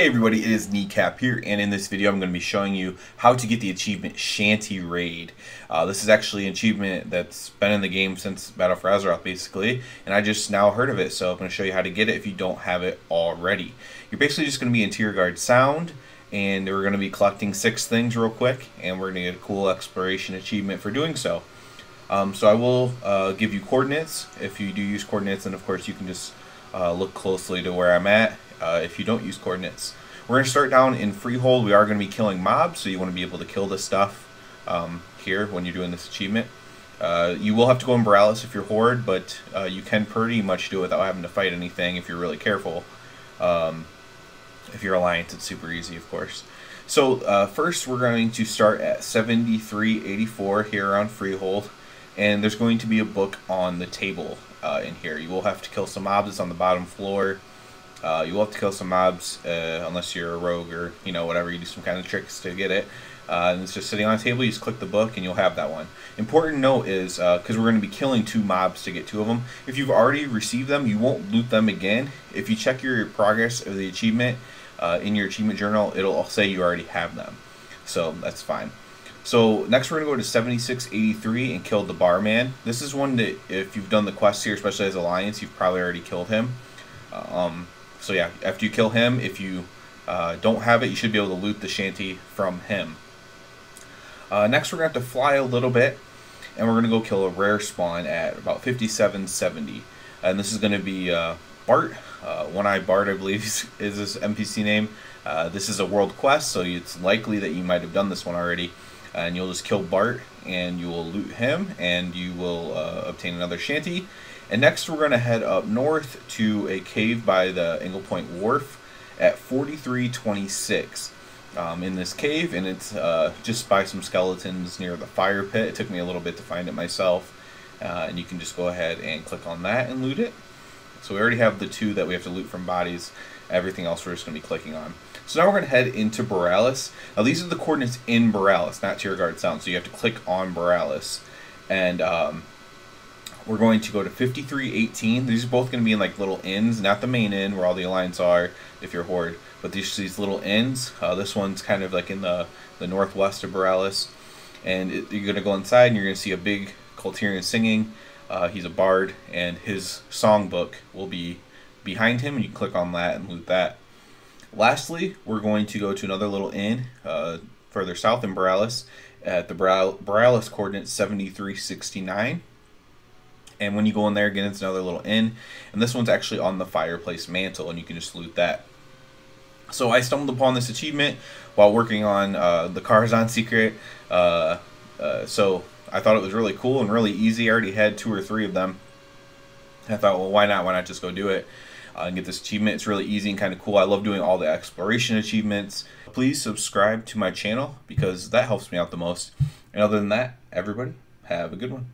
Hey everybody, it is Kneecap here, and in this video I'm going to be showing you how to get the achievement Shanty Raid. Uh, this is actually an achievement that's been in the game since Battle for Azeroth, basically, and I just now heard of it, so I'm going to show you how to get it if you don't have it already. You're basically just going to be in Tiragarde Sound, and we're going to be collecting six things real quick, and we're going to get a cool exploration achievement for doing so. Um, so I will uh, give you coordinates if you do use coordinates, and of course you can just uh, look closely to where I'm at uh, if you don't use coordinates. We're going to start down in Freehold. We are going to be killing mobs, so you want to be able to kill this stuff um, here when you're doing this achievement. Uh, you will have to go in Boralus if you're Horde, but uh, you can pretty much do it without having to fight anything if you're really careful. Um, if you're Alliance, it's super easy, of course. So uh, first, we're going to start at 7384 here on Freehold, and there's going to be a book on the table uh, in here. You will have to kill some mobs. It's on the bottom floor. Uh, you will have to kill some mobs uh, unless you're a rogue or you know whatever. You do some kind of tricks to get it. Uh, and it's just sitting on a table. You just click the book and you'll have that one. Important note is because uh, we're going to be killing two mobs to get two of them. If you've already received them, you won't loot them again. If you check your progress of the achievement uh, in your achievement journal, it'll say you already have them. So that's fine. So next we're going to go to 7683 and kill the barman. This is one that if you've done the quest here, especially as Alliance, you've probably already killed him. Um, so yeah, after you kill him, if you uh, don't have it, you should be able to loot the shanty from him. Uh, next, we're going to have to fly a little bit, and we're going to go kill a rare spawn at about 5770. And this is going to be uh, Bart. Uh, One-Eye Bart, I believe, is, is his NPC name. Uh, this is a world quest, so it's likely that you might have done this one already. And you'll just kill Bart, and you will loot him, and you will uh, obtain another shanty. And next we're going to head up north to a cave by the Anglepoint Wharf at 4326 um, in this cave. And it's uh, just by some skeletons near the fire pit. It took me a little bit to find it myself. Uh, and you can just go ahead and click on that and loot it. So we already have the two that we have to loot from bodies. Everything else we're just going to be clicking on. So now we're going to head into Boralus. Now these are the coordinates in Boralus, not Tiragarde Sound. So you have to click on Boralus. And um, we're going to go to 5318. These are both going to be in like little inns, not the main inn where all the alliance are if you're horde, but these these little inns. Uh, this one's kind of like in the the northwest of Boralus, and it, you're going to go inside and you're going to see a big Kul Tiran singing. Uh, he's a bard, and his songbook will be behind him, and you click on that and loot that. Lastly, we're going to go to another little inn uh, further south in Boralus at the Boralus coordinate 7369 and when you go in there again it's another little inn and this one's actually on the fireplace mantle and you can just loot that so I stumbled upon this achievement while working on uh, the Karazhan secret uh, uh, so I thought it was really cool and really easy. I already had two or three of them. I thought well why not? Why not just go do it uh, and get this achievement? It's really easy and kind of cool. I love doing all the exploration achievements. Please subscribe to my channel because that helps me out the most. And other than that everybody have a good one